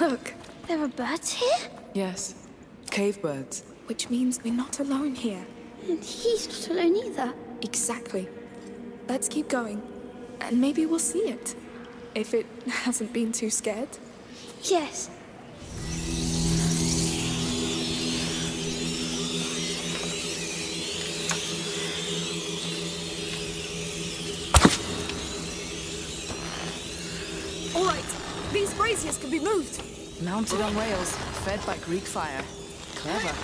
Look, There are birds here? Yes. Cave birds. which means we're not alone here. And he's not alone either. Exactly. Let's keep going, and maybe we'll see it. If it hasn't been too scared. Yes. All right, these braziers can be moved. Mounted on rails, fed by Greek fire. Clever.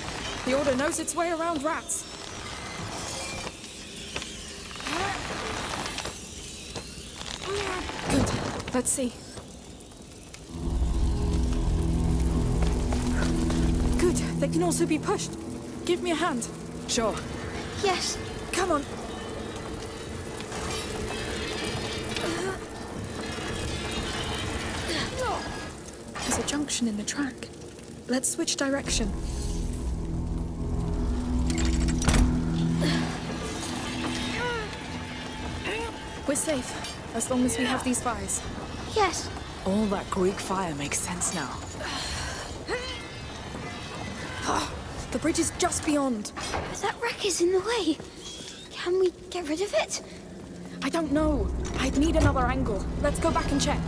The Order knows its way around rats. Good. Let's see. Good. They can also be pushed. Give me a hand. Sure. Yes. Come on. There's a junction in the track. Let's switch direction. We're safe, as long as we have these fires. Yes. All that Greek fire makes sense now. Ah, the bridge is just beyond. But that wreck is in the way. Can we get rid of it? I don't know. I'd need another angle. Let's go back and check.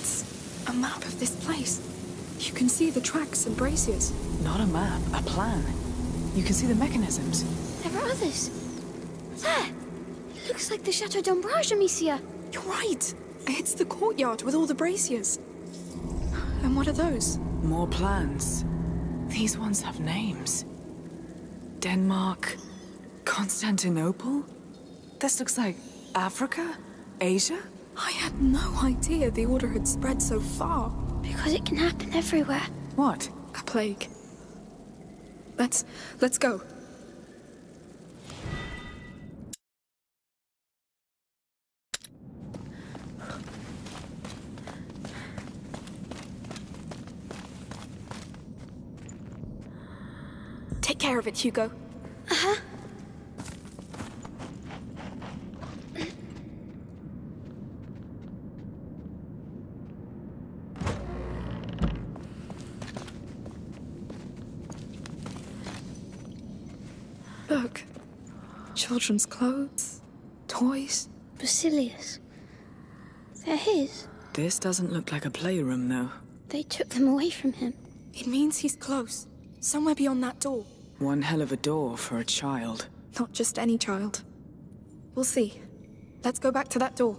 It's a map of this place. You can see the tracks and braziers. Not a map, a plan. You can see the mechanisms. There are others. There. It looks like the Chateau d'Ombrage, Amicia. You're right. It's the courtyard with all the braziers. And what are those? More plans. These ones have names. Denmark. Constantinople? This looks like Africa? Asia? I had no idea the order had spread so far. Because it can happen everywhere. What? A plague. Let's let's go. Take care of it, Hugo. Uh-huh. Look. Children's clothes, toys. Basilius. They're his. This doesn't look like a playroom, though. They took them away from him. It means he's close. Somewhere beyond that door. One hell of a door for a child. Not just any child. We'll see. Let's go back to that door.